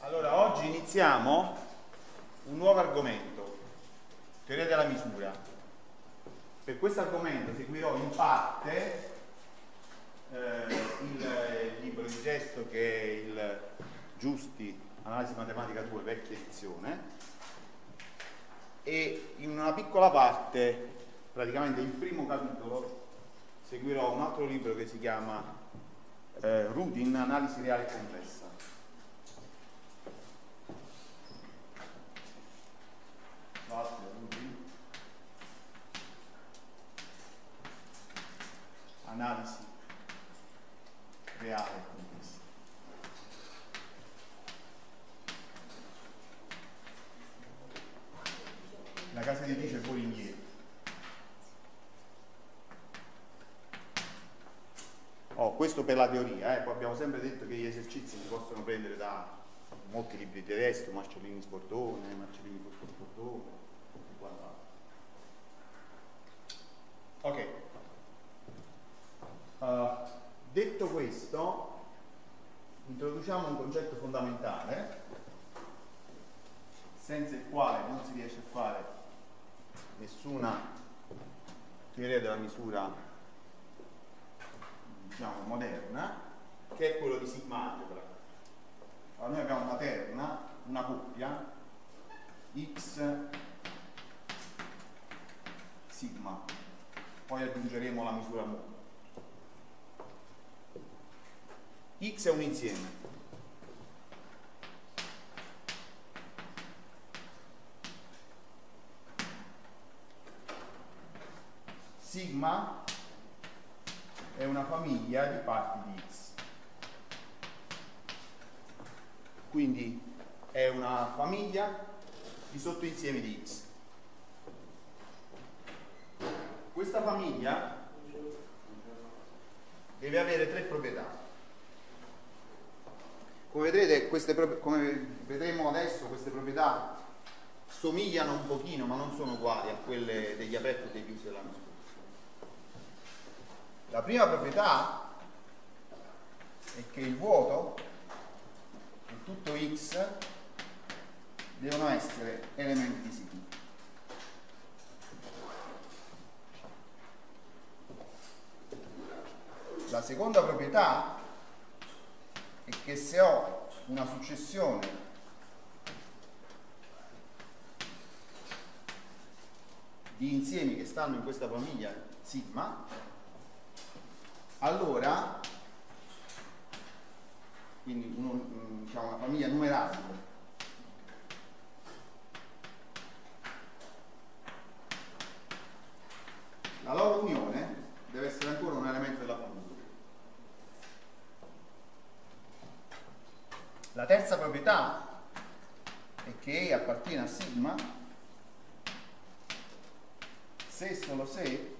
Allora, oggi iniziamo un nuovo argomento, teoria della misura. Per questo argomento seguirò in parte eh, il, libro di gesto che è il Giusti, Analisi Matematica 2, vecchia edizione, e in una piccola parte, praticamente il primo capitolo, seguirò un altro libro che si chiama eh, Routine, Analisi Reale e Complessa. Analisi reale e complessa. La casa editrice fuori indietro. Oh, questo per la teoria, eh. poi abbiamo sempre detto che gli esercizi si possono prendere da molti libri di testo, Marcellini Sbordone, Marcellini Sbordone, Ok. Uh, detto questo, introduciamo un concetto fondamentale senza il quale non si riesce a fare nessuna teoria della misura diciamo moderna che è quello di sigma algebra. Allora noi abbiamo una terna una coppia x sigma. Poi aggiungeremo la misura mu x è un insieme. Sigma è una famiglia di parti di x. Quindi è una famiglia di sottoinsiemi di x. Questa famiglia deve avere tre proprietà come vedrete, queste, come vedremo adesso, queste proprietà somigliano un pochino, ma non sono uguali a quelle degli aperti e dei chiusi dell'anno scorso. La prima proprietà è che il vuoto e tutto x devono essere elementi sigma. La seconda proprietà è che se ho una successione di insiemi che stanno in questa famiglia sigma, allora, quindi uno, diciamo una famiglia numeratica, la loro unione deve essere ancora un elemento della famiglia. La terza proprietà è che E appartiene a sigma se e solo se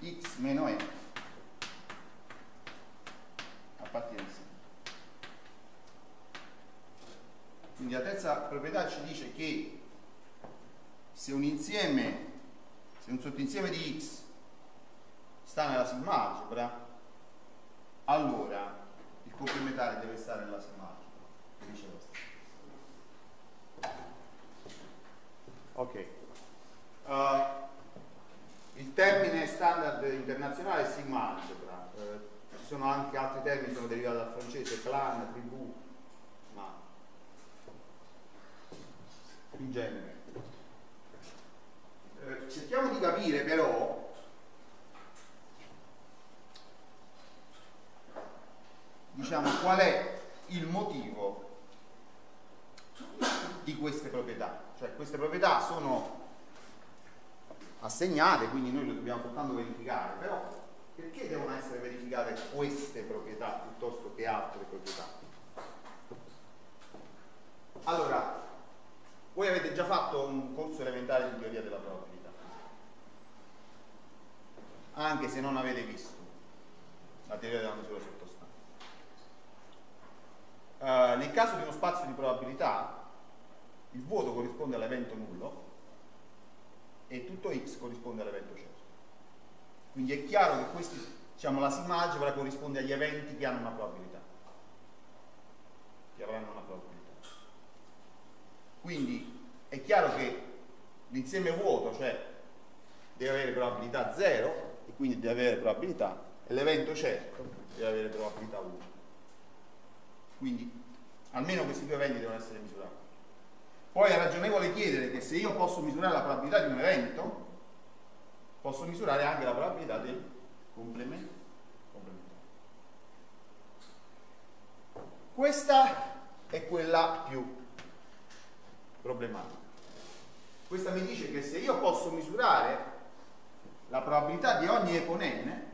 x meno E appartiene a sigma. Quindi la terza proprietà ci dice che se un insieme, se un sottoinsieme di x sta nella sigma algebra, allora complementare deve stare nella schematica ok. Uh, il termine standard internazionale è sigma algebra uh, ci sono anche altri termini che sono derivati dal francese clan, tribù ma in genere. Uh, cerchiamo di capire però diciamo, qual è il motivo di queste proprietà. Cioè queste proprietà sono assegnate, quindi noi le dobbiamo soltanto verificare, però perché devono essere verificate queste proprietà piuttosto che altre proprietà? Allora, voi avete già fatto un corso elementare di teoria della probabilità, anche se non avete visto la teoria della misura sottostante. Eh, nel caso di uno spazio di probabilità, il vuoto corrisponde all'evento nullo e tutto x corrisponde all'evento certo. Quindi è chiaro che questi, diciamo, la sigma corrisponde agli eventi che hanno una probabilità. che avranno una probabilità. Quindi è chiaro che l'insieme vuoto, cioè deve avere probabilità 0 e quindi deve avere probabilità e l'evento certo deve avere probabilità 1. Quindi almeno questi due eventi devono essere misurati. Poi è ragionevole chiedere che se io posso misurare la probabilità di un evento, posso misurare anche la probabilità del complemento. Questa è quella più problematica. Questa mi dice che se io posso misurare la probabilità di ogni eponene,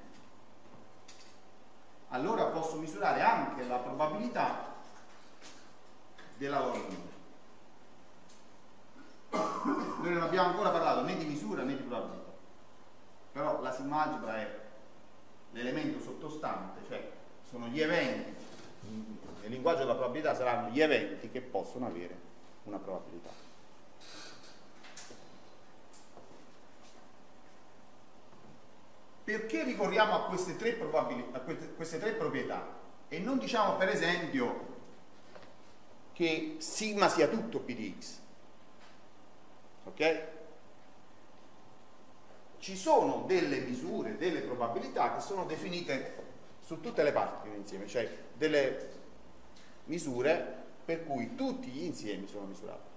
allora posso misurare anche la probabilità della loro numero. Noi non abbiamo ancora parlato né di misura né di probabilità, però la simmalgebra è l'elemento sottostante, cioè sono gli eventi, nel linguaggio della probabilità saranno gli eventi che possono avere una probabilità. Perché ricorriamo a queste tre, a queste tre proprietà e non diciamo per esempio che sigma sia tutto P di X. Ok? Ci sono delle misure, delle probabilità che sono definite su tutte le parti di insieme, cioè delle misure per cui tutti gli insiemi sono misurati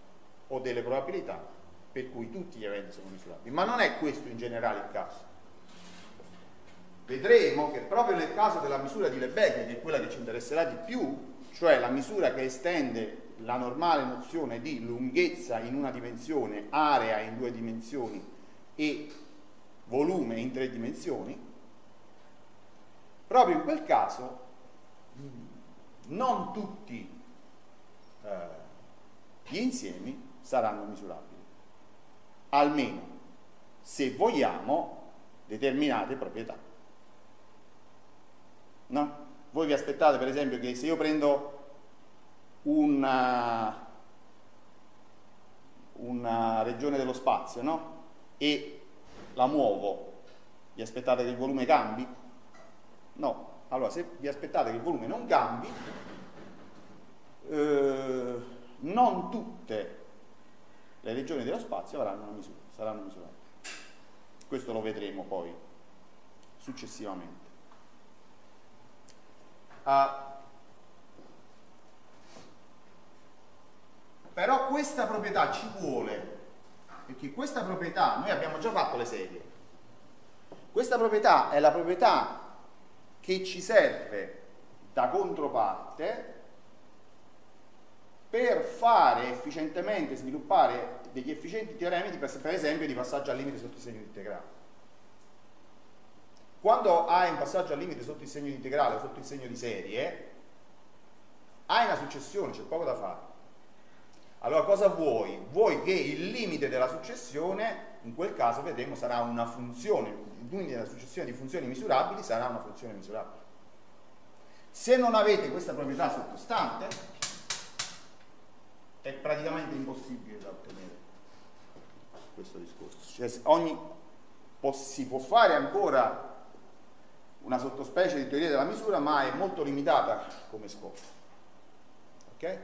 o delle probabilità per cui tutti gli eventi sono misurati. Ma non è questo in generale il caso. Vedremo che proprio nel caso della misura di Lebesgue, che è quella che ci interesserà di più, cioè la misura che estende la normale nozione di lunghezza in una dimensione, area in due dimensioni e volume in tre dimensioni, proprio in quel caso non tutti eh, gli insiemi saranno misurabili, almeno se vogliamo determinate proprietà. No? Voi vi aspettate per esempio che se io prendo una, una regione dello spazio no? e la muovo, vi aspettate che il volume cambi? No. Allora, se vi aspettate che il volume non cambi, eh, non tutte le regioni dello spazio avranno una misura, saranno misurate. Questo lo vedremo poi successivamente. Uh, però questa proprietà ci vuole, perché questa proprietà, noi abbiamo già fatto le serie, questa proprietà è la proprietà che ci serve da controparte per fare efficientemente, sviluppare degli efficienti teoremi, di, per esempio, di passaggio al limite sotto il segno integrale. Quando hai un passaggio al limite sotto il segno integrale o sotto il segno di serie, hai una successione, c'è poco da fare. Allora cosa vuoi? Vuoi che il limite della successione, in quel caso vedremo, sarà una funzione, il limite della successione di funzioni misurabili sarà una funzione misurabile. Se non avete questa proprietà sottostante, è praticamente impossibile da ottenere questo discorso. Cioè, ogni, si può fare ancora una sottospecie di teoria della misura, ma è molto limitata come scopo. Ok?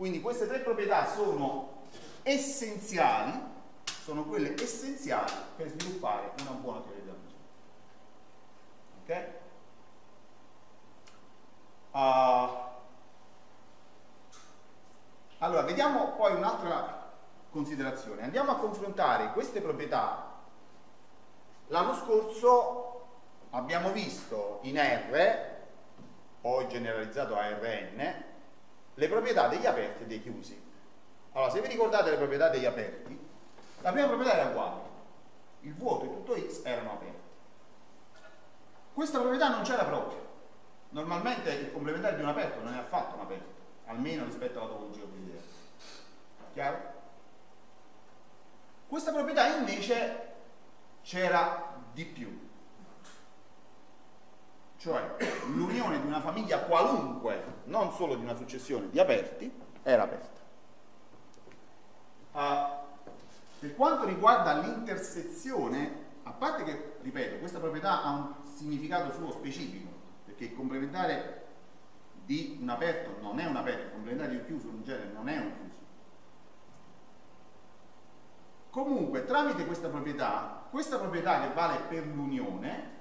Quindi queste tre proprietà sono essenziali, sono quelle essenziali per sviluppare una buona teoria della misura. Ok? Uh, allora, vediamo poi un'altra considerazione. Andiamo a confrontare queste proprietà. L'anno scorso abbiamo visto in R, poi generalizzato a Rn, le proprietà degli aperti e dei chiusi. Allora, se vi ricordate le proprietà degli aperti, la prima proprietà era uguale, il vuoto e tutto x erano aperti. Questa proprietà non c'era proprio. Normalmente il complementare di un aperto non è affatto un aperto, almeno rispetto alla topologia obbligatoria. Chiaro? Questa proprietà invece c'era di più cioè l'unione di una famiglia qualunque, non solo di una successione di aperti, era aperta. Uh, per quanto riguarda l'intersezione, a parte che, ripeto, questa proprietà ha un significato suo specifico, perché il complementare di un aperto non è un aperto, un complementario chiuso in genere non è un chiuso. Comunque, tramite questa proprietà, questa proprietà che vale per l'unione,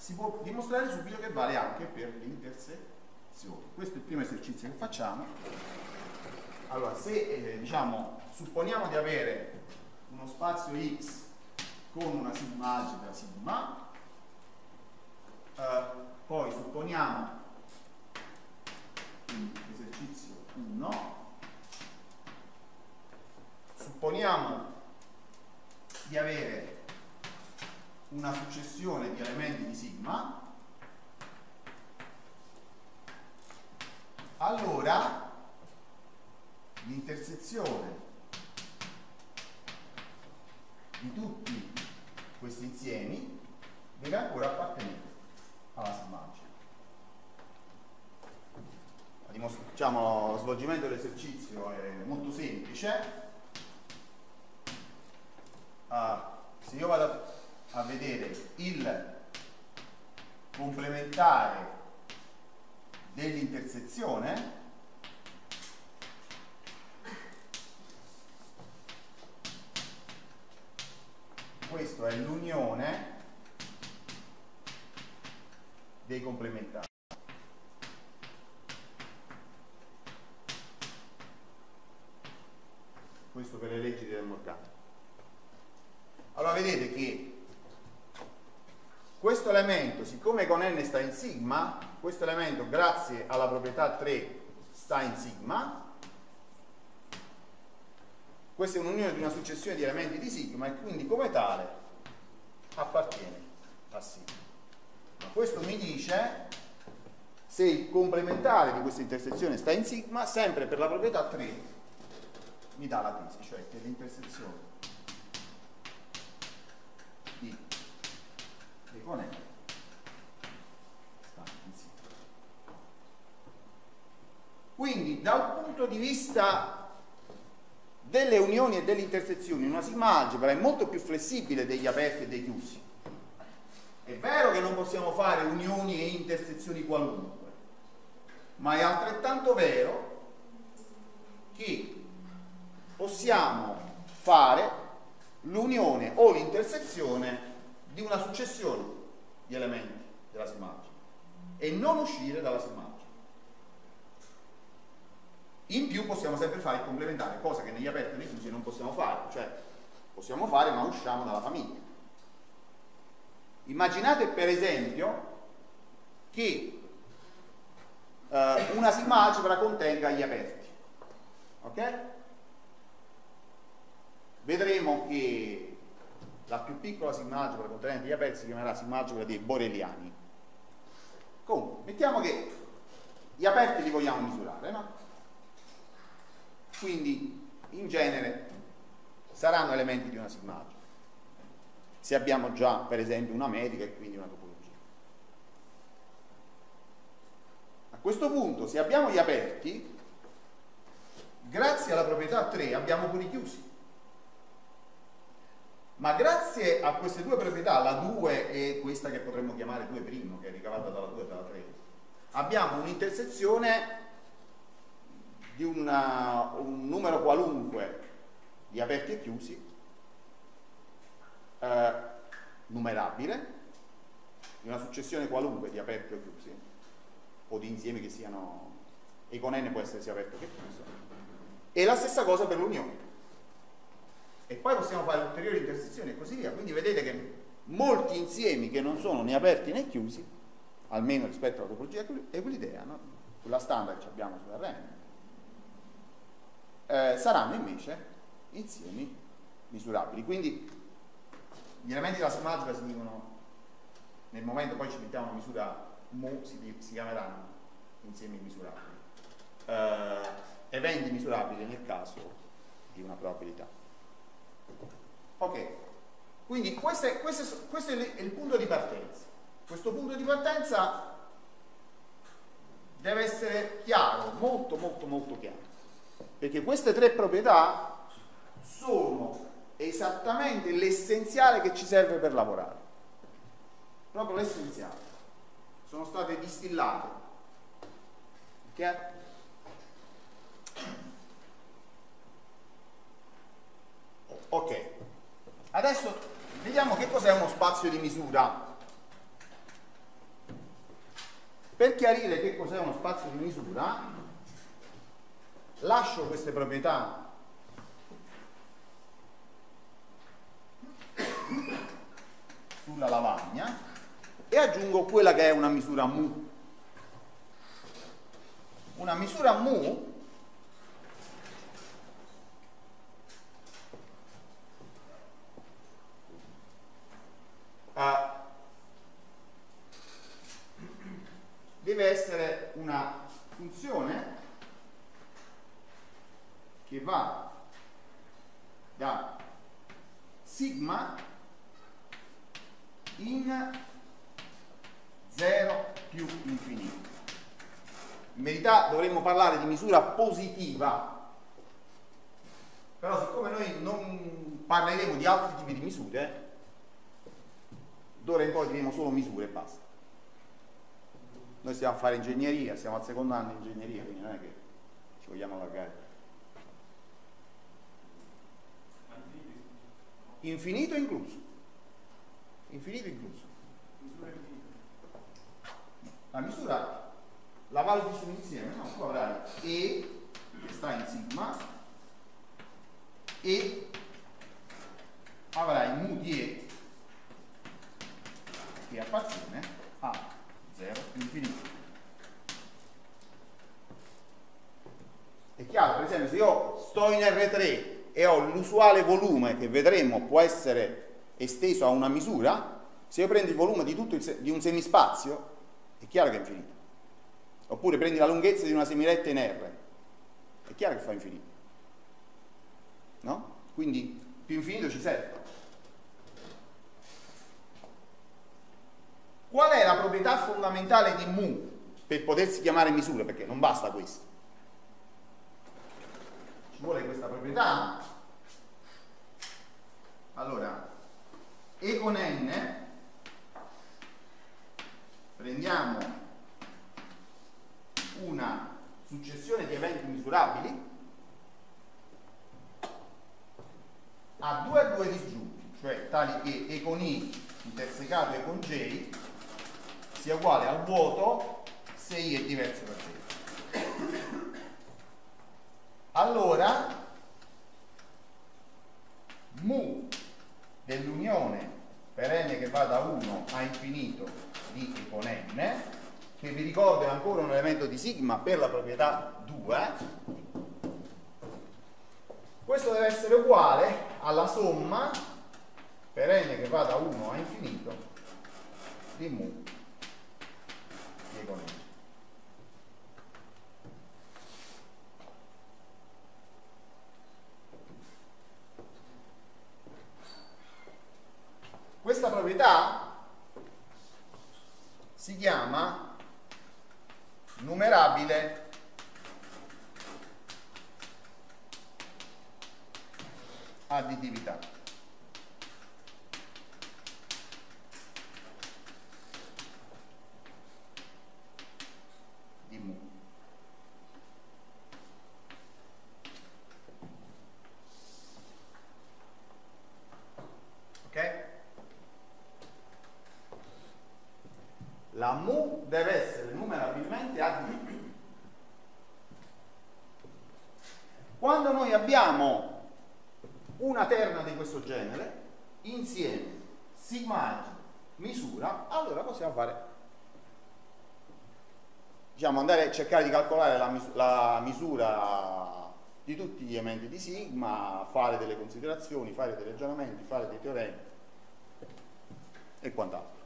si può dimostrare subito che vale anche per l'intersezione. Questo è il primo esercizio che facciamo. Allora, se eh, diciamo, supponiamo di avere uno spazio X con una sigma algebra sigma, eh, poi supponiamo esercizio 1 supponiamo di avere una successione di elementi di sigma. Allora l'intersezione di tutti questi insiemi deve ancora appartenere alla sigma diciamo, lo svolgimento dell'esercizio è molto semplice. Uh, se io vado a vedere il complementare dell'intersezione questo è l'unione dei complementari questo per le leggi del Morgano allora vedete che questo elemento, siccome con n sta in sigma, questo elemento grazie alla proprietà 3 sta in sigma, questa è un'unione di una successione di elementi di sigma e quindi come tale appartiene a sigma. Ma questo mi dice se il complementare di questa intersezione sta in sigma, sempre per la proprietà 3 mi dà la tesi, cioè che l'intersezione con E sta insieme. Quindi dal punto di vista delle unioni e delle intersezioni una sigma algebra è molto più flessibile degli aperti e dei chiusi. È vero che non possiamo fare unioni e intersezioni qualunque, ma è altrettanto vero che possiamo fare l'unione o l'intersezione di una successione di elementi della sigma e non uscire dalla sigma In più possiamo sempre fare il complementare, cosa che negli aperti e nei chiusi non possiamo fare, cioè possiamo fare ma usciamo dalla famiglia. Immaginate per esempio che eh, una sigma algebra contenga gli aperti. Ok? Vedremo che la più piccola sigma algebra contenente gli aperti si chiamerà sigma algebra dei boreliani. Comunque, mettiamo che gli aperti li vogliamo misurare, no? Quindi, in genere, saranno elementi di una sigma algebra. Se abbiamo già, per esempio, una medica e quindi una topologia. A questo punto, se abbiamo gli aperti, grazie alla proprietà 3 abbiamo pure i chiusi. Ma grazie a queste due proprietà, la 2 e questa che potremmo chiamare 2', che è ricavata dalla 2 e dalla 3, abbiamo un'intersezione di una, un numero qualunque di aperti e chiusi, eh, numerabile, di una successione qualunque di aperti o chiusi, o di insiemi che siano, e con n può essere sia aperto che chiuso, e la stessa cosa per l'unione e poi possiamo fare ulteriori intersezioni e così via. Quindi vedete che molti insiemi che non sono né aperti né chiusi, almeno rispetto alla topologia euclidea, no? sulla standard che abbiamo sulla REM, eh, saranno invece insiemi misurabili. Quindi gli elementi della semaggia si dicono, nel momento poi ci mettiamo una misura mu, si, si chiameranno insiemi misurabili. Eh, eventi misurabili nel caso di una probabilità. Ok, quindi questo è, questo, è, questo è il punto di partenza. Questo punto di partenza deve essere chiaro, molto molto molto chiaro, perché queste tre proprietà sono esattamente l'essenziale che ci serve per lavorare, proprio l'essenziale. Sono state distillate Chiaro? Ok, adesso vediamo che cos'è uno spazio di misura. Per chiarire che cos'è uno spazio di misura, lascio queste proprietà sulla lavagna e aggiungo quella che è una misura mu. Una misura mu uh, deve essere una funzione che va da sigma in 0 più infinito. In verità dovremmo parlare di misura positiva, però siccome noi non parleremo di altri tipi di misure, d'ora in poi diremo solo misure e basta. Noi stiamo a fare ingegneria, siamo al secondo anno di ingegneria, quindi non è che ci vogliamo allargare. Infinito incluso. Infinito incluso. La misura la valuti su un insieme, no? Tu avrai E che sta in sigma e avrai mu di E che appartiene a 0 infinito. È chiaro, per esempio, se io sto in R3 e ho l'usuale volume che vedremo può essere esteso a una misura, se io prendo il volume di, tutto il, di un semispazio, è chiaro che è infinito. Oppure prendi la lunghezza di una semiretta in R, è chiaro che fa infinito. No? Quindi più infinito ci serve. Qual è la proprietà fondamentale di mu per potersi chiamare misura? Perché non basta questo. Ci vuole questa proprietà. Allora, E con n prendiamo una successione di eventi misurabili a 2 a 2 disgiunti, cioè tali che E con I intersecato E con J sia uguale al vuoto se i è diverso da j. Allora, mu dell'unione per n che va da 1 a infinito di e con n, che vi ricordo è ancora un elemento di sigma per la proprietà 2, questo deve essere uguale alla somma per n che va da 1 a infinito di mu economici. Questa proprietà si chiama numerabile additività. La mu deve essere numerabilmente additiva. Quando noi abbiamo una terna di questo genere, insieme, misura, allora possiamo fare diciamo andare a cercare di calcolare la, mis la misura di tutti gli elementi di sigma, fare delle considerazioni, fare dei ragionamenti, fare dei teoremi e quant'altro.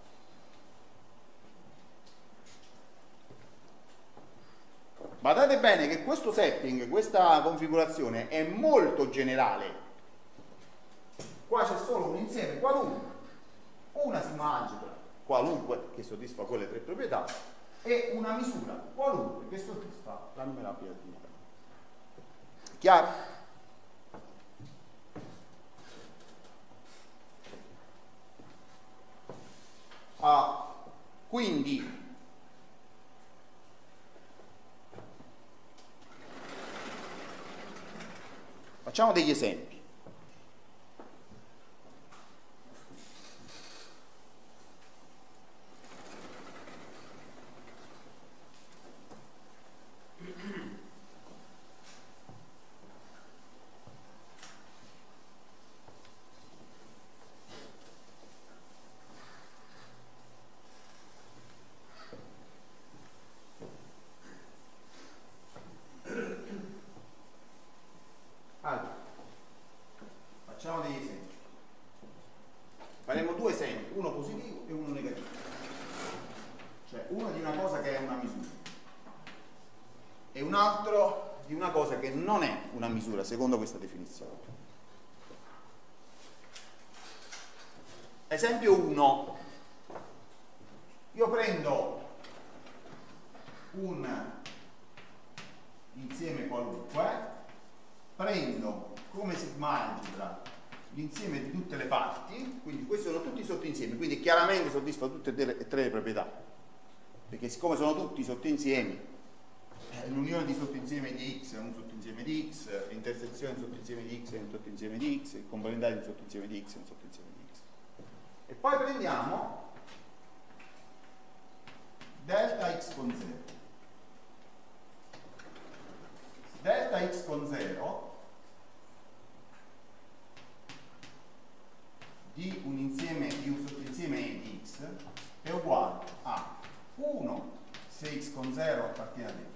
Badate bene che questo setting, questa configurazione è molto generale. Qua c'è solo un insieme qualunque, una somma algebra qualunque che soddisfa quelle tre proprietà e una misura qualunque che soddisfa la numerabile del dimegrante. Chiaro? Ah, quindi facciamo degli esempi. Secondo questa definizione. Esempio 1. Io prendo un insieme qualunque, prendo come sigma algebra l'insieme di tutte le parti, quindi questi sono tutti sottoinsiemi, quindi chiaramente soddisfa tutte e tre le proprietà, perché siccome sono tutti sottoinsiemi l'unione di sottoinsieme di x è un sottoinsieme di x, l'intersezione di sottoinsieme di x è un sottoinsieme di x, il complementare di sottoinsieme di x è un sottoinsieme di x. E poi prendiamo delta x con 0. Delta x con 0 di un insieme di un sottoinsieme di x è uguale a 1 se x con 0 appartiene a d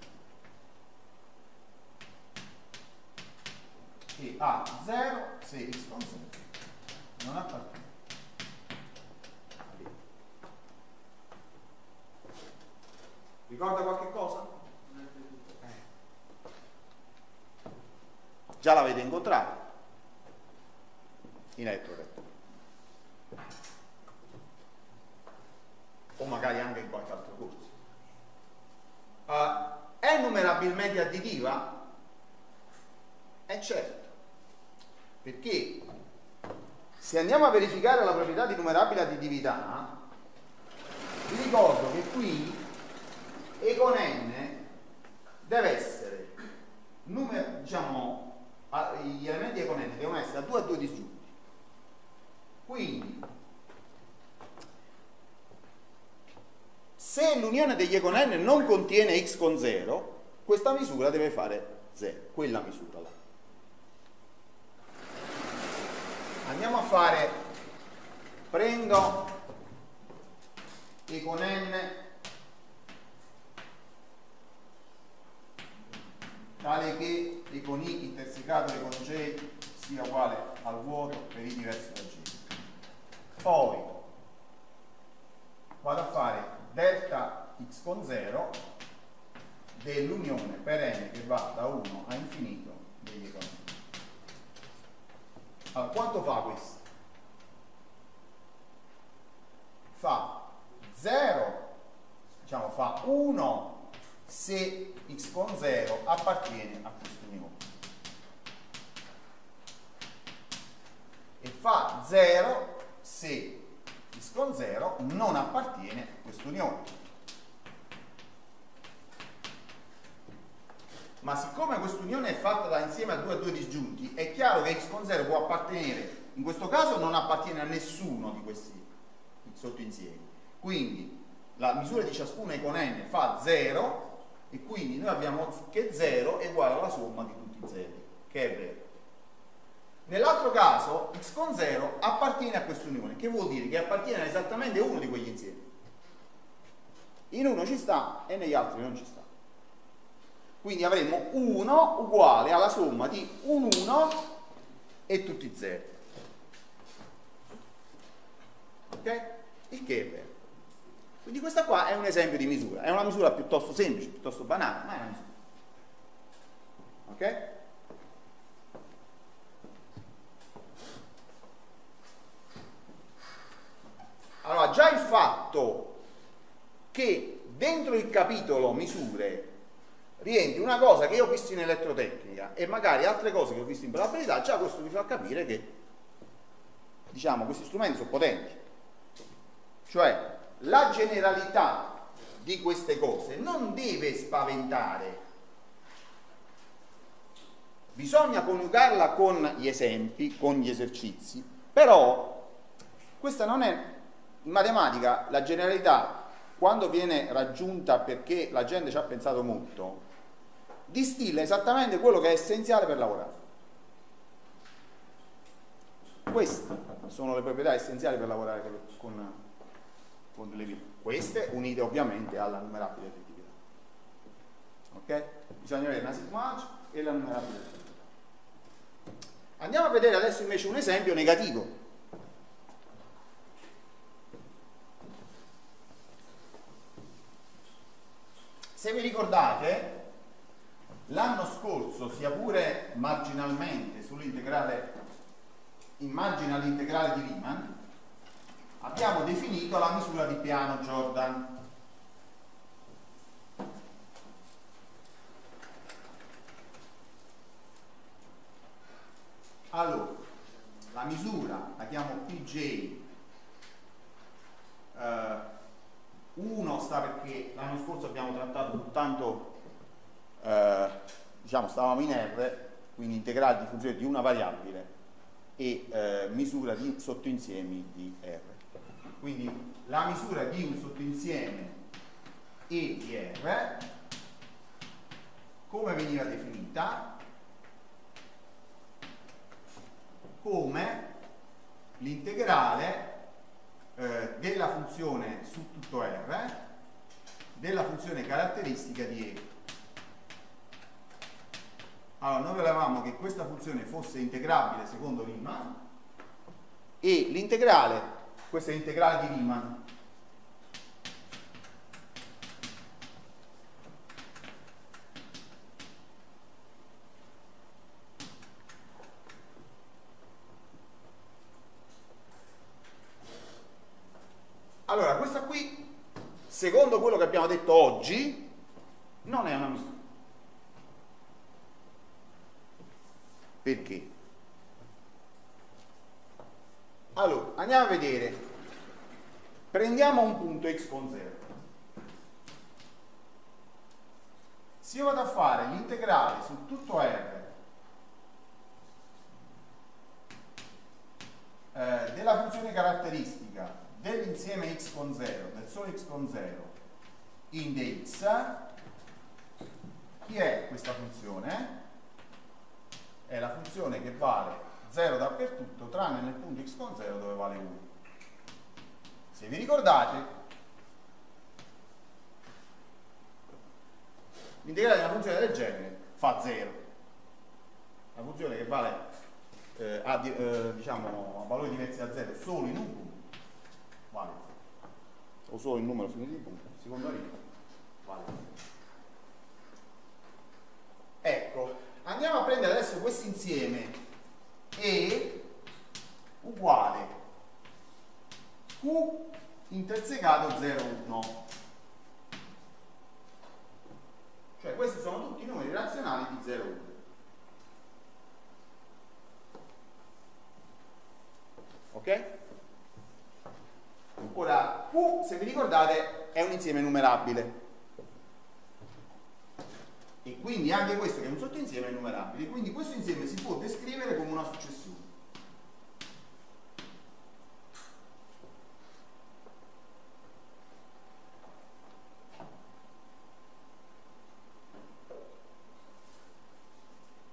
e a 0 se x con 0 non appartiene ricorda qualche cosa? Eh. già l'avete incontrato in elettroretto o magari anche in qualche altro corso uh, è numerabilmente additiva? è certo perché se andiamo a verificare la proprietà di numerabile additività, vi ricordo che qui E con N deve essere, numero, diciamo, gli elementi E con N devono essere a 2 a 2 disgiunti. Quindi, se l'unione degli E con N non contiene x con 0, questa misura deve fare 0, quella misura là. Andiamo a fare prendo e con n tale che e con i intersecato e con j sia uguale al vuoto per i diversi da j poi vado a fare delta x con 0 dell'unione per n che va da 1 a infinito degli economici allora, quanto fa questo? Fa 0, diciamo fa 1 se x con 0 appartiene a questo unione. E fa 0 se x con 0 non appartiene a questo unione. ma siccome quest'unione è fatta da insieme a 2 a 2 disgiunti, è chiaro che x con 0 può appartenere, in questo caso non appartiene a nessuno di questi sottoinsiemi. Quindi la misura di ciascuno con n fa 0 e quindi noi abbiamo che 0 è uguale alla somma di tutti i zeri, che è vero. Nell'altro caso x con 0 appartiene a quest'unione, che vuol dire che appartiene esattamente a uno di quegli insiemi. In uno ci sta e negli altri non ci sta. Quindi avremo 1 uguale alla somma di un 1 e tutti i 0. Ok? Il che è vero. Quindi questa qua è un esempio di misura. È una misura piuttosto semplice, piuttosto banale, ma è una misura. Ok? Allora, già il fatto che dentro il capitolo misure rientri una cosa che io ho visto in elettrotecnica e magari altre cose che ho visto in probabilità, già questo vi fa capire che diciamo, questi strumenti sono potenti. Cioè, la generalità di queste cose non deve spaventare bisogna coniugarla con gli esempi, con gli esercizi, però questa non è in matematica la generalità quando viene raggiunta perché la gente ci ha pensato molto, distilla esattamente quello che è essenziale per lavorare. Queste sono le proprietà essenziali per lavorare con, con le vite. Queste unite ovviamente alla numerabile effettività. Ok? Bisogna avere una sigma e la numerabile effettività. Andiamo a vedere adesso invece un esempio negativo. Se vi ricordate, l'anno scorso, sia pure marginalmente sull'integrale, in margine all'integrale di Riemann, abbiamo definito la misura di piano Jordan. Allora, la misura la chiamo PJ. Eh, uno sta perché l'anno scorso abbiamo trattato soltanto, eh, diciamo, stavamo in R, quindi integrali di funzione di una variabile e eh, misura di sottoinsiemi di R. Quindi la misura di un sottoinsieme E di R, come veniva definita? come l'integrale eh, della funzione su tutto R della funzione caratteristica di E. Allora, noi volevamo che questa funzione fosse integrabile secondo Riemann e l'integrale, questo è l'integrale di Riemann, Allora, questa qui, secondo quello che abbiamo detto oggi, non è una misura. Perché? Allora, andiamo a vedere. Prendiamo un punto x con 0. Se io vado a fare l'integrale su tutto R eh, della funzione caratteristica dell'insieme x con 0, del solo x con 0 in dx, chi è questa funzione? È la funzione che vale 0 dappertutto, tranne nel punto x con 0 dove vale 1. Se vi ricordate, l'integrale di una funzione del genere fa 0. Una funzione che vale eh, a, eh, diciamo, valori diversi da 0 solo in un punto vale o solo il numero finito di punti seconda riga vale ecco andiamo a prendere adesso questo insieme E uguale Q intersecato 0 1 cioè questi sono tutti i numeri razionali di 0 1 ok? Ora, Q, se vi ricordate, è un insieme numerabile. Quindi anche questo che è un sottoinsieme è numerabile. Quindi questo insieme si può descrivere come una successione.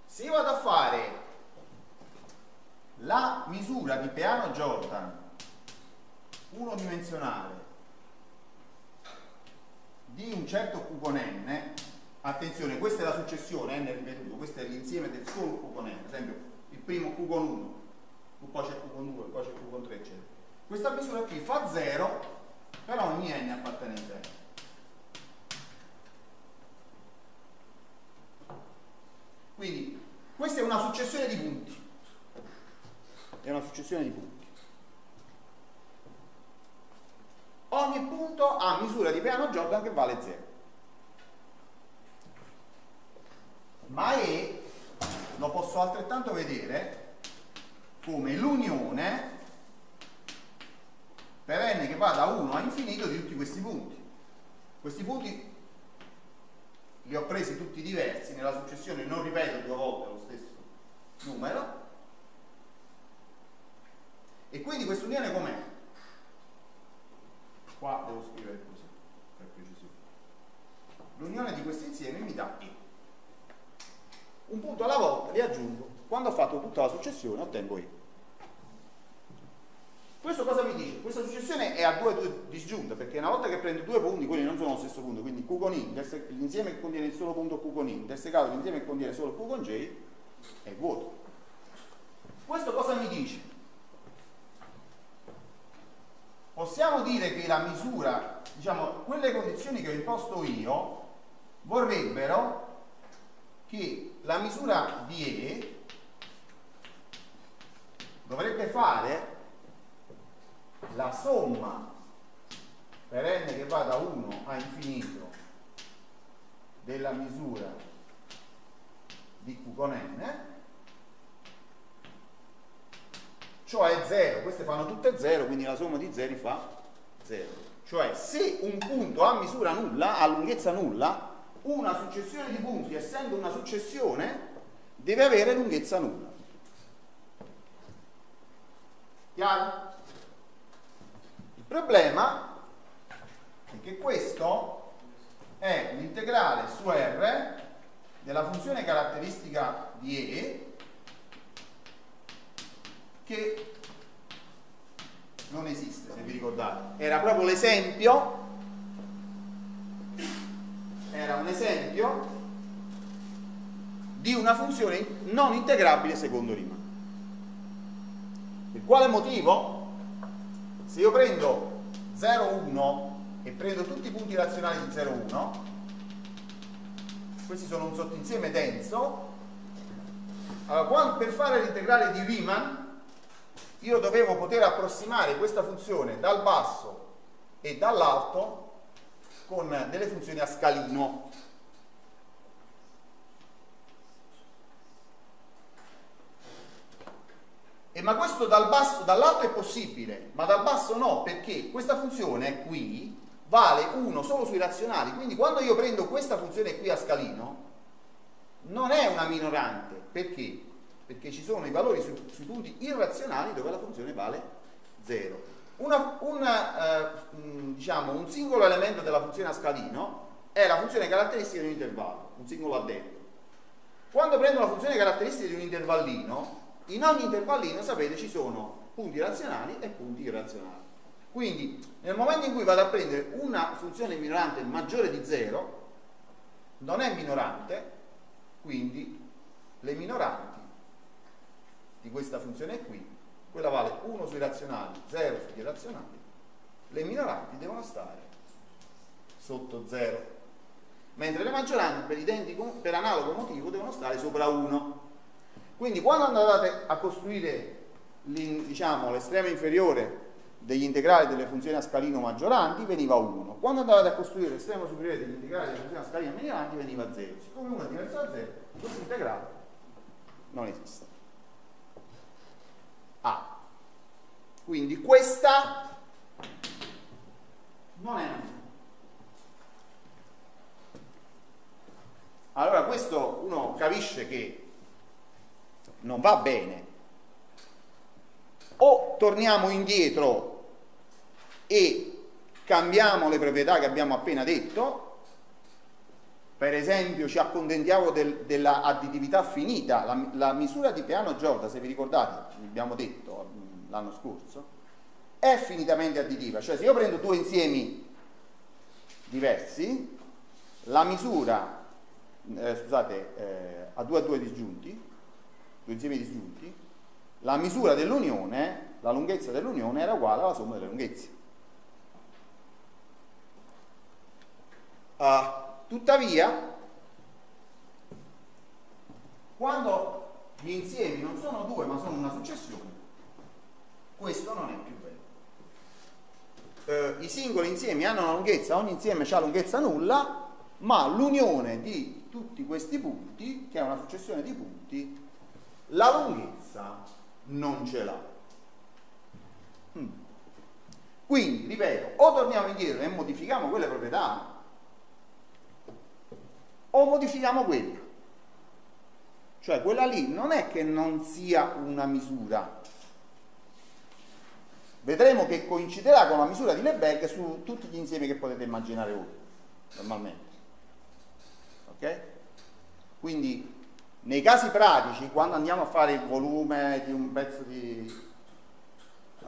Se io vado a fare la misura di piano Jordan unidimensionale di un certo Q con n, attenzione, questa è la successione, n ripetuto, questo è l'insieme del solo Q con n, ad esempio il primo Q con 1, poi c'è Q con 2, poi c'è Q con 3, eccetera. Questa misura qui fa 0 per ogni n appartenente a n. Quindi questa è una successione di punti. È una successione di punti. ogni punto ha misura di piano Jordan che vale 0 ma E lo posso altrettanto vedere come l'unione per n che va da 1 a infinito di tutti questi punti questi punti li ho presi tutti diversi nella successione non ripeto due volte lo stesso numero e quindi questa unione com'è? qua devo scrivere così per precisione l'unione di questi insiemi mi dà I un punto alla volta li aggiungo quando ho fatto tutta la successione ottengo I questo cosa mi dice? Questa successione è a 2 2 disgiunta perché una volta che prendo due punti, quelli non sono lo stesso punto, quindi Q con I, l'insieme che contiene il solo punto Q con I, caso l'insieme che contiene solo Q con J è vuoto. Questo cosa mi dice? Possiamo dire che la misura, diciamo, quelle condizioni che ho imposto io vorrebbero che la misura di E dovrebbe fare la somma per n che va da 1 a infinito della misura di q con n cioè 0, queste fanno tutte 0 quindi la somma di 0 fa 0 cioè se un punto ha misura nulla, ha lunghezza nulla una successione di punti essendo una successione deve avere lunghezza nulla. Chiaro? Il problema è che questo è l'integrale su R della funzione caratteristica di E che non esiste, se vi ricordate. Era proprio l'esempio, era un esempio di una funzione non integrabile secondo Riemann. Per quale motivo? se io prendo 0, 1 e prendo tutti i punti razionali di 0, 1 questi sono un sottinsieme denso allora, per fare l'integrale di Riemann io dovevo poter approssimare questa funzione dal basso e dall'alto con delle funzioni a scalino. E ma questo dal basso, dall'alto è possibile, ma dal basso no, perché questa funzione qui vale 1 solo sui razionali, quindi quando io prendo questa funzione qui a scalino, non è una minorante, perché? Perché ci sono i valori su, sui punti irrazionali dove la funzione vale 0. Una, una, eh, diciamo, un singolo elemento della funzione a scalino è la funzione caratteristica di un intervallo, un singolo addetto. Quando prendo la funzione caratteristica di un intervallino, in ogni intervallino, sapete, ci sono punti razionali e punti irrazionali. Quindi, nel momento in cui vado a prendere una funzione minorante maggiore di 0, non è minorante, quindi le minoranti di questa funzione qui, quella vale 1 sui razionali, 0 sugli irrazionali, le minoranti devono stare sotto 0, mentre le maggioranti per, identico, per analogo motivo devono stare sopra 1. Quindi quando andate a costruire diciamo, l'estremo inferiore degli integrali delle funzioni a scalino maggioranti veniva 1. Quando andavate a costruire l'estremo superiore degli integrali delle funzioni a scalino minoranti veniva 0. Siccome 1 è diverso da 0, questo integrale non esiste. A. Quindi questa non è una Allora questo uno capisce che non va bene. O torniamo indietro e cambiamo le proprietà che abbiamo appena detto, per esempio ci accontentiamo del, della additività finita, la, la, misura di piano Giorda, se vi ricordate, abbiamo detto l'anno scorso, è finitamente additiva, cioè se io prendo due insiemi diversi, la misura, eh, scusate, eh, a 2 a 2 disgiunti, due insiemi disgiunti, la misura dell'unione, la lunghezza dell'unione era uguale alla somma delle lunghezze. Uh, tuttavia, quando gli insiemi non sono due ma sono una successione, questo non è più vero. Uh, I singoli insiemi hanno una lunghezza, ogni insieme ha lunghezza nulla, ma l'unione di tutti questi punti, che è una successione di punti, la lunghezza non ce l'ha. Mm. Quindi, ripeto, o torniamo indietro e modifichiamo quelle proprietà, o modifichiamo quelle. Cioè quella lì non è che non sia una misura. Vedremo che coinciderà con la misura di Lebesgue su tutti gli insiemi che potete immaginare voi, normalmente. Ok? Quindi nei casi pratici, quando andiamo a fare il volume di un pezzo di uh,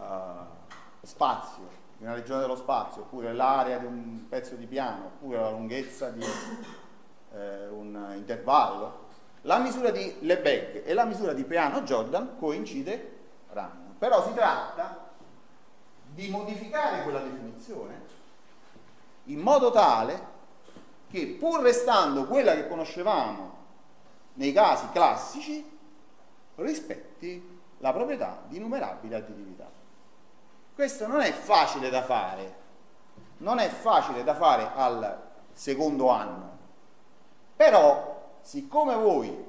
spazio, di una regione dello spazio, oppure l'area di un pezzo di piano, oppure la lunghezza di eh, un intervallo, la misura di Lebesgue e la misura di Peano-Jordan coincideranno. Però si tratta di modificare quella definizione in modo tale che pur restando quella che conoscevamo nei casi classici, rispetti la proprietà di numerabile additività. Questo non è facile da fare, non è facile da fare al secondo anno, però siccome voi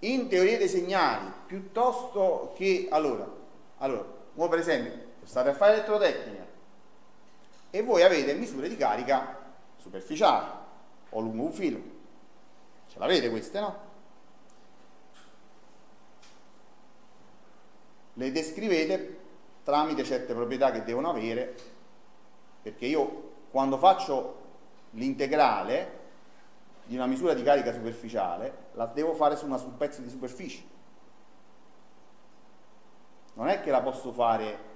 in teoria dei segnali piuttosto che allora, allora voi per esempio state a fare elettrotecnica e voi avete misure di carica superficiali o lungo un filo ce l'avete queste no? le descrivete tramite certe proprietà che devono avere, perché io quando faccio l'integrale di una misura di carica superficiale la devo fare su, una, su un pezzo di superficie. Non è che la posso fare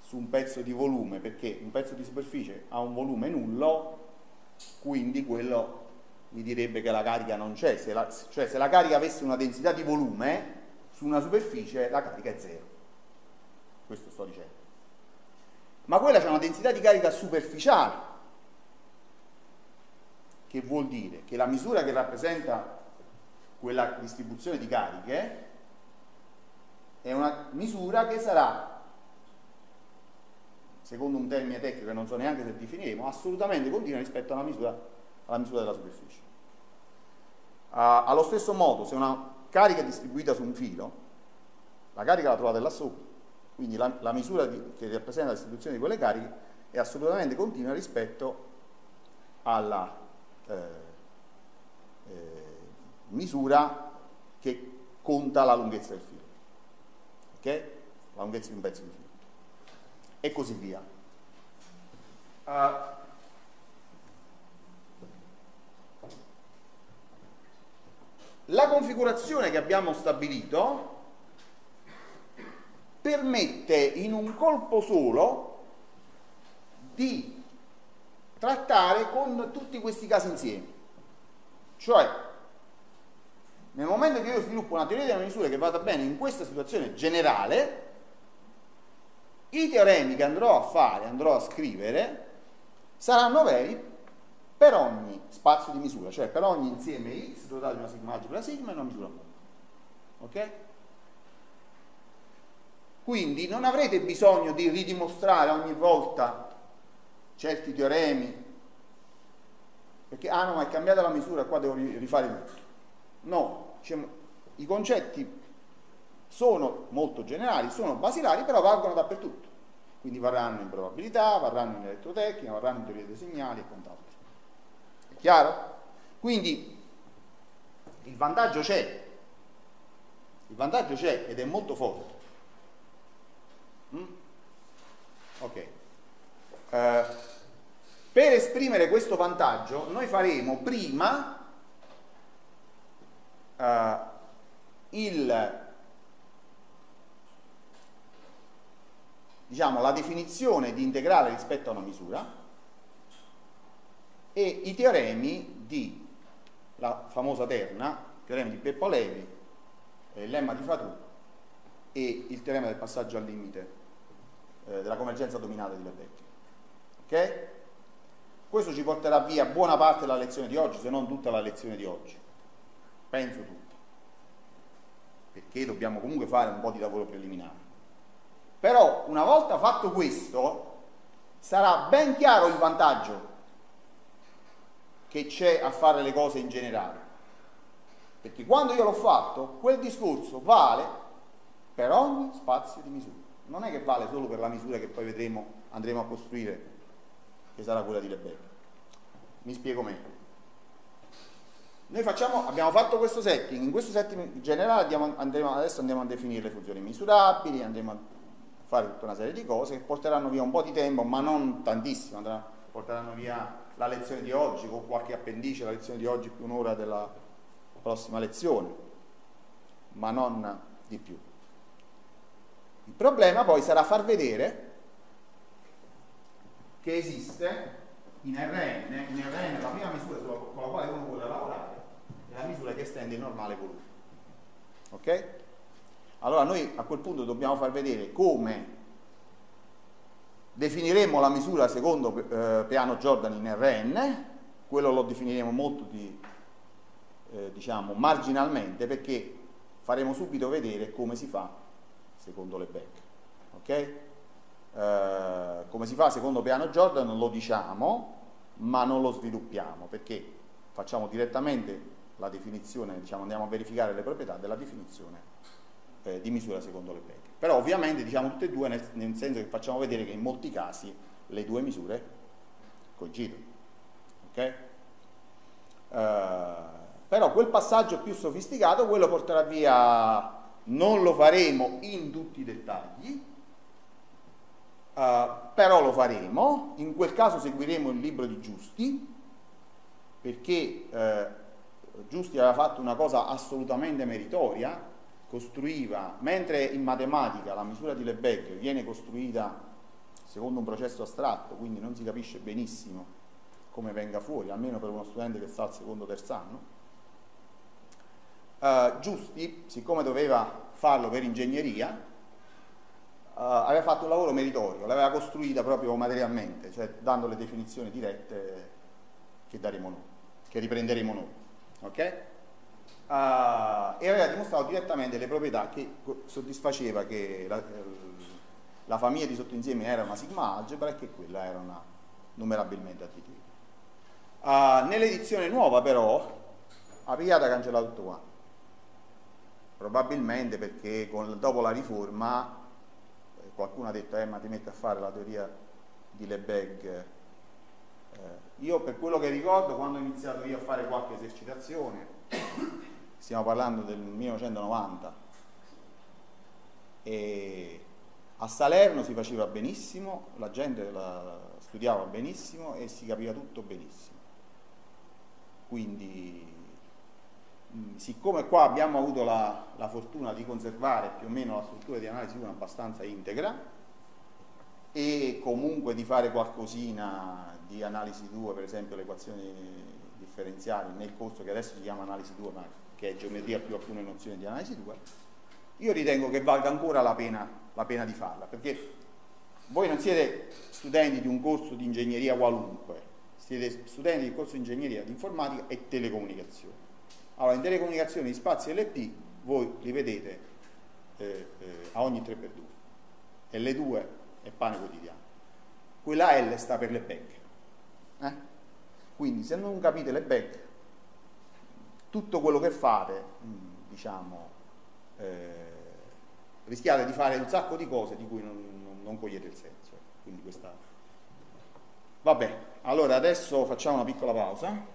su un pezzo di volume, perché un pezzo di superficie ha un volume nullo, quindi quello mi direbbe che la carica non c'è, cioè se la carica avesse una densità di volume su una superficie la carica è zero questo sto dicendo. Ma quella c'è una densità di carica superficiale, che vuol dire che la misura che rappresenta quella distribuzione di cariche è una misura che sarà, secondo un termine tecnico che non so neanche se definiremo, assolutamente continua rispetto alla misura, alla misura della superficie. Uh, allo stesso modo, se una carica è distribuita su un filo, la carica la trovate là sopra, quindi la, la misura di, che rappresenta la distribuzione di quelle cariche è assolutamente continua rispetto alla misura che conta la lunghezza del filo. Ok? La lunghezza di un pezzo di filo. E così via. Uh, la configurazione che abbiamo stabilito permette in un colpo solo di trattare con tutti questi casi insieme. Cioè, nel momento che io sviluppo una teoria della misura che vada bene in questa situazione generale, i teoremi che andrò a fare, andrò a scrivere, saranno veri per ogni spazio di misura, cioè per ogni insieme x dotato di una sigma algebra sigma e una misura Ok? Quindi non avrete bisogno di ridimostrare ogni volta certi teoremi, perché ah no, ma è cambiata la misura, qua devo rifare tutto. No, diciamo, i concetti sono molto generali, sono basilari, però valgono dappertutto. Quindi varranno in probabilità, varranno in elettrotecnica, varranno in teoria dei segnali e quant'altro. È chiaro? Quindi il vantaggio c'è, il vantaggio c'è ed è molto forte. Mm? Ok. Eh, per esprimere questo vantaggio noi faremo prima eh, il, diciamo, la definizione di integrale rispetto a una misura e i teoremi di la famosa terna, il teorema di Beppo Levi, il lemma di Fatou e il teorema del passaggio al limite eh, della convergenza dominata di Lebesgue. Ok? Questo ci porterà via buona parte della lezione di oggi, se non tutta la lezione di oggi. Penso tutta. Perché dobbiamo comunque fare un po' di lavoro preliminare. Però una volta fatto questo, sarà ben chiaro il vantaggio che c'è a fare le cose in generale. Perché quando io l'ho fatto, quel discorso vale per ogni spazio di misura non è che vale solo per la misura che poi vedremo, andremo a costruire, che sarà quella di Lebesgue. Mi spiego meglio. noi facciamo, abbiamo fatto questo setting, in questo setting generale andiamo, andremo, adesso andiamo a definire le funzioni misurabili, andremo a fare tutta una serie di cose che porteranno via un po' di tempo, ma non tantissimo, porteranno via la lezione di oggi con qualche appendice, la lezione di oggi più un'ora della prossima lezione, ma non di più. Il problema poi sarà far vedere che esiste in RN, in RN la prima misura con la quale uno vuole lavorare è la misura che estende il normale volume. Ok? Allora noi a quel punto dobbiamo far vedere come definiremo la misura secondo eh, piano Jordan in Rn, quello lo definiremo molto di, eh, diciamo, marginalmente perché faremo subito vedere come si fa secondo le Lebesgue. Ok? Eh, come si fa secondo piano Jordan lo diciamo, ma non lo sviluppiamo perché facciamo direttamente la definizione, diciamo, andiamo a verificare le proprietà della definizione eh, di misura secondo le Lebesgue. Però ovviamente diciamo tutte e due nel, nel, senso che facciamo vedere che in molti casi le due misure coincidono. Ok? Uh, però quel passaggio più sofisticato, quello porterà via, non lo faremo in tutti i dettagli, però lo faremo, in quel caso seguiremo il libro di Giusti, perché uh, Giusti aveva fatto una cosa assolutamente meritoria, costruiva, mentre in matematica la misura di Lebesgue viene costruita secondo un processo astratto, quindi non si capisce benissimo come venga fuori, almeno per uno studente che sta al secondo o terzo anno, uh, Giusti, siccome doveva farlo per ingegneria, uh, aveva fatto un lavoro meritorio, l'aveva costruita proprio materialmente, cioè dando le definizioni dirette che daremo noi, che riprenderemo noi. Okay? uh, e aveva dimostrato direttamente le proprietà che soddisfaceva che la, la famiglia di sottoinsiemi era una sigma algebra e che quella era una numerabilmente additiva. Uh, nell'edizione nuova però Apriata ha cancellato tutto qua probabilmente perché con, dopo la riforma eh, qualcuno ha detto eh, ma ti metti a fare la teoria di Lebesgue eh, io per quello che ricordo quando ho iniziato io a fare qualche esercitazione stiamo parlando del 1990 e a Salerno si faceva benissimo, la gente la studiava benissimo e si capiva tutto benissimo. Quindi, siccome qua abbiamo avuto la, la fortuna di conservare più o meno la struttura di analisi 1 abbastanza integra e comunque di fare qualcosina di analisi 2, per esempio le equazioni differenziali nel corso che adesso si chiama analisi 2, ma che è geometria più alcune nozioni di analisi 2, io ritengo che valga ancora la pena, la pena di farla, perché voi non siete studenti di un corso di ingegneria qualunque, siete studenti di un corso di ingegneria di informatica e telecomunicazione. Allora, in telecomunicazione di spazi LP voi li vedete eh, eh, a ogni 3x2 e le due è pane quotidiano. Quella L sta per le becche. Eh? Quindi se non capite le becche tutto quello che fate, mm, diciamo, eh, rischiate di fare un sacco di cose di cui non, non, non cogliete il senso. Quindi questa... Vabbè, allora adesso facciamo una piccola pausa.